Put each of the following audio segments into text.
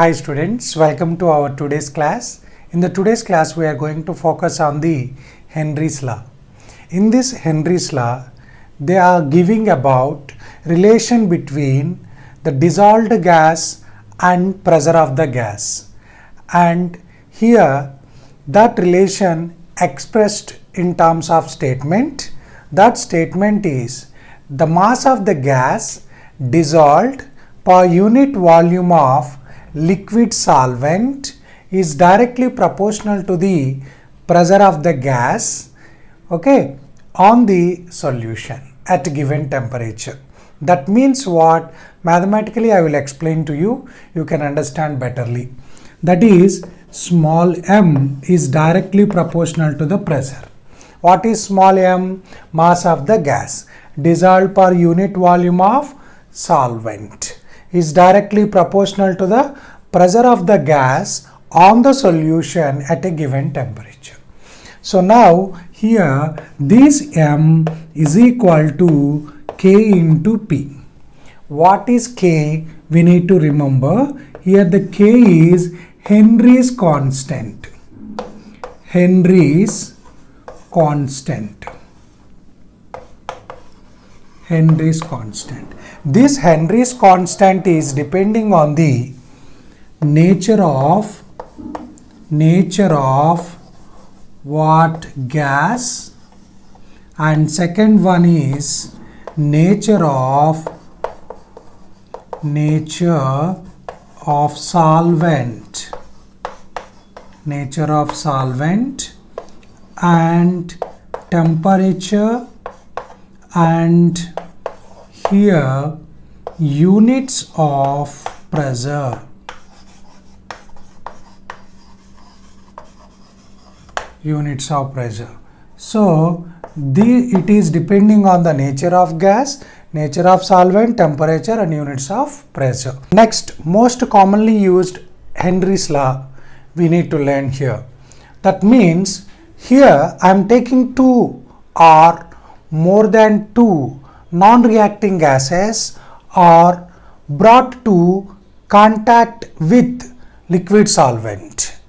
Hi students, welcome to our today's class. In the today's class we are going to focus on the Henry's law. In this Henry's law they are giving about relation between the dissolved gas and pressure of the gas and here that relation expressed in terms of statement that statement is the mass of the gas dissolved per unit volume of liquid solvent is directly proportional to the pressure of the gas okay on the solution at given temperature. That means what? Mathematically i will explain to you. You can understand betterly. That is small m is directly proportional to the pressure. What is small m? Mass of the gas. Dissolved per unit volume of solvent is directly proportional to the pressure of the gas on the solution at a given temperature. So now here this M is equal to K into P. What is K? We need to remember here the K is Henry's constant. Henry's constant. Henry's constant. This Henry's constant is depending on the nature of nature of what? Gas. And second one is nature of nature of solvent. Nature of solvent and temperature and here units of pressure. Units of pressure. So the it is depending on the nature of gas nature of solvent temperature and units of pressure. Next most commonly used henry's law we need to learn here. That means here i am taking two or more than two non-reacting gases are brought to contact with liquid solvent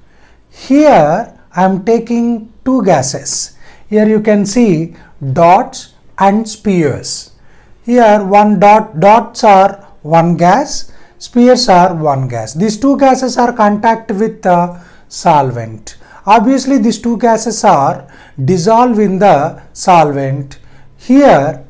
here I am taking two gases. Here you can see dots and spheres. Here one dot dots are one gas, spheres are one gas. These two gases are contact with the solvent. Obviously these two gases are dissolved in the solvent. Here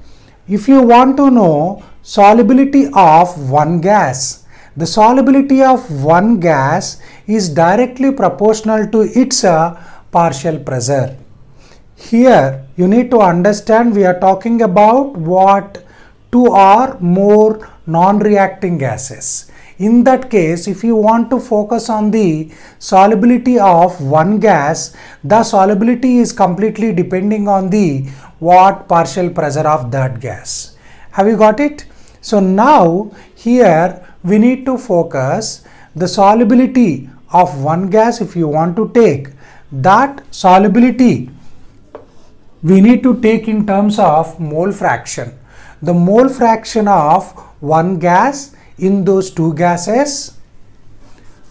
if you want to know solubility of one gas, the solubility of one gas is directly proportional to its uh, partial pressure. Here you need to understand we are talking about what two or more non-reacting gases. In that case, if you want to focus on the solubility of one gas, the solubility is completely depending on the what partial pressure of that gas. Have you got it? So now here we need to focus the solubility of one gas if you want to take that solubility we need to take in terms of mole fraction the mole fraction of one gas in those two gases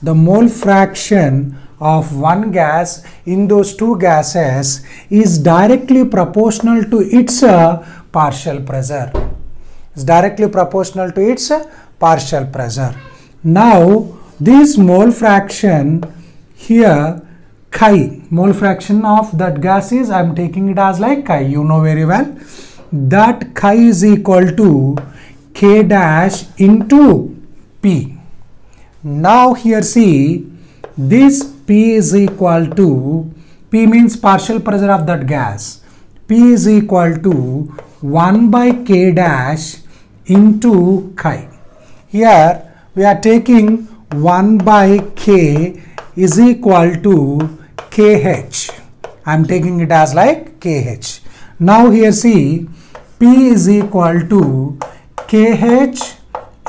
the mole fraction of one gas in those two gases is directly proportional to its uh, partial pressure. Is directly proportional to its uh, partial pressure. Now this mole fraction here chi mole fraction of that gas is I am taking it as like chi you know very well. That chi is equal to k dash into p. Now here see this p is equal to p means partial pressure of that gas p is equal to 1 by k dash into chi here we are taking 1 by k is equal to kh. I am taking it as like kh. Now here see P is equal to kh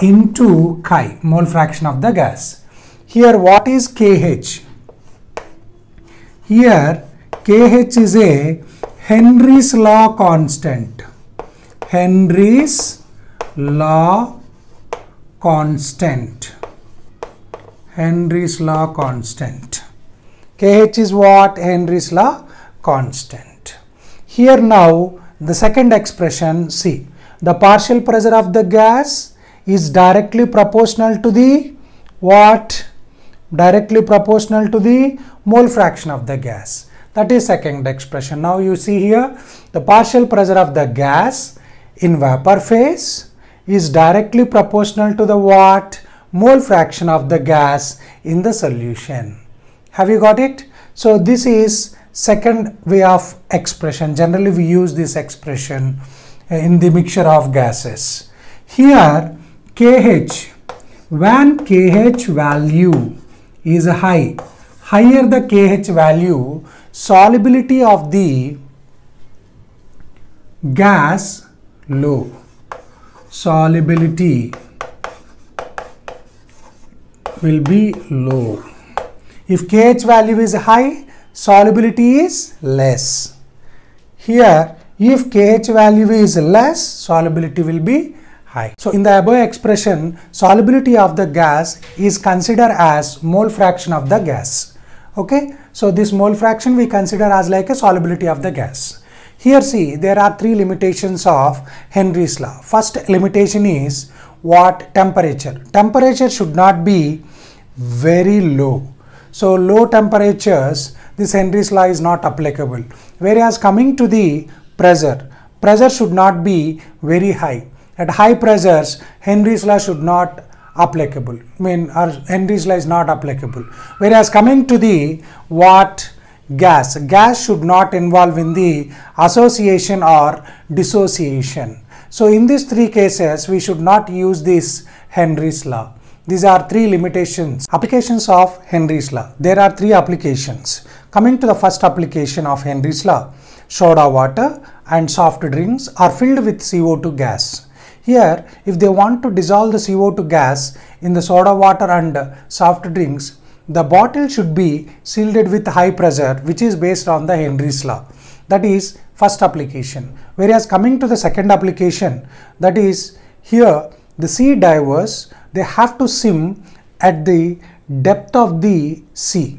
into chi mole fraction of the gas. Here what is kh? Here kh is a Henry's law constant. Henry's law constant Henry's law constant. KH is what? Henry's law constant. Here now the second expression see the partial pressure of the gas is directly proportional to the what? Directly proportional to the mole fraction of the gas. That is second expression. Now you see here the partial pressure of the gas in vapor phase is directly proportional to the what? Mole fraction of the gas in the solution. Have you got it? So this is second way of expression. Generally we use this expression uh, in the mixture of gases. Here KH, when KH value is high, higher the KH value, solubility of the gas low. Solubility will be low. If KH value is high, solubility is less. Here, if KH value is less, solubility will be high. So, in the above expression, solubility of the gas is considered as mole fraction of the gas. Okay. So, this mole fraction we consider as like a solubility of the gas. Here see, there are three limitations of Henry's law. First limitation is what temperature. Temperature should not be very low. So, low temperatures, this Henry's law is not applicable. Whereas coming to the pressure, pressure should not be very high. At high pressures, Henry's law should not applicable. I mean, Henry's law is not applicable. Whereas coming to the what gas, gas should not involve in the association or dissociation. So, in these three cases, we should not use this Henry's law. These are three limitations. Applications of Henry's law. There are three applications. Coming to the first application of Henry's law, soda water and soft drinks are filled with CO2 gas. Here, if they want to dissolve the CO2 gas in the soda water and soft drinks, the bottle should be sealed with high pressure which is based on the Henry's law. That is first application. Whereas coming to the second application, that is here the sea divers they have to swim at the depth of the sea.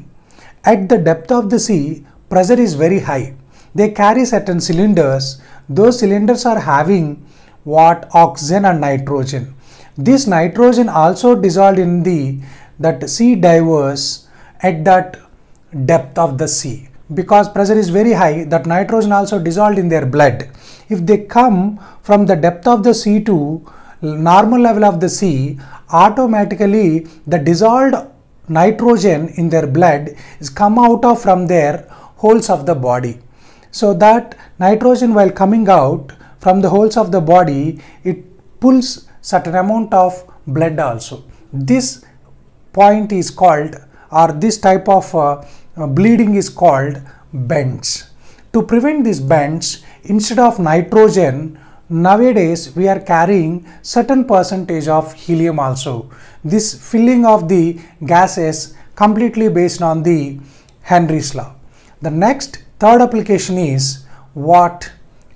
At the depth of the sea, pressure is very high. They carry certain cylinders. Those cylinders are having what oxygen and nitrogen. This nitrogen also dissolved in the that sea divers at that depth of the sea because pressure is very high that nitrogen also dissolved in their blood if they come from the depth of the sea to normal level of the sea automatically the dissolved nitrogen in their blood is come out of from their holes of the body. So that nitrogen while coming out from the holes of the body, it pulls certain amount of blood also. This point is called or this type of uh, bleeding is called bends. To prevent these bends, instead of nitrogen, nowadays we are carrying certain percentage of helium also. This filling of the gases completely based on the Henry's law. The next third application is what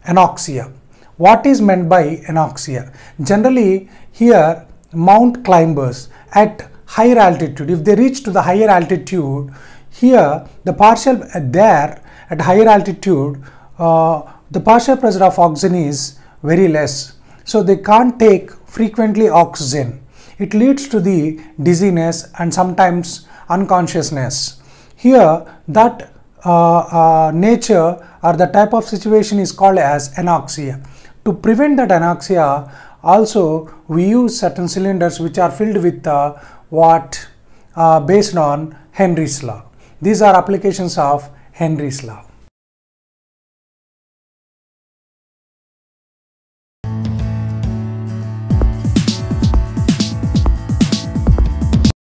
anoxia. What is meant by anoxia? Generally here mount climbers at higher altitude, if they reach to the higher altitude, here the partial uh, there at higher altitude, uh, the partial pressure of oxygen is very less. So they can't take frequently oxygen. It leads to the dizziness and sometimes unconsciousness. Here that uh, uh, nature or the type of situation is called as anoxia. To prevent that anoxia also we use certain cylinders which are filled with uh, what uh, based on Henry's law. These are applications of Henry's law.